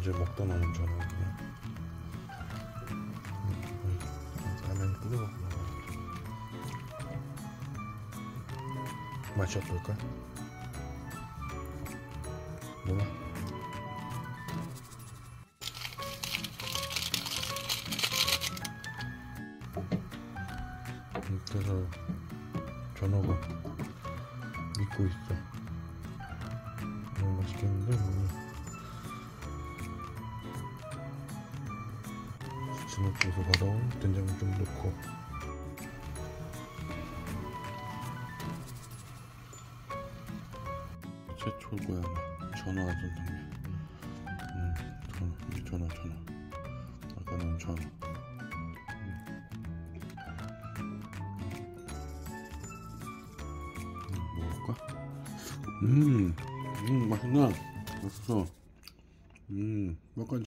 이제 먹다 남은 전화구나. 라면 끓여 먹어. 맛이 어떨까? 몰라. 음, 그래서 전화가 믿고 있어. 수치노트에서 받아온 된장을 좀 넣고. 최초고야 전화 하던 장면. 음 전화. 전화 전화. 아까는 전화. 음, 먹을까? 음, 음 맛있나? 맛있어. 음, 약간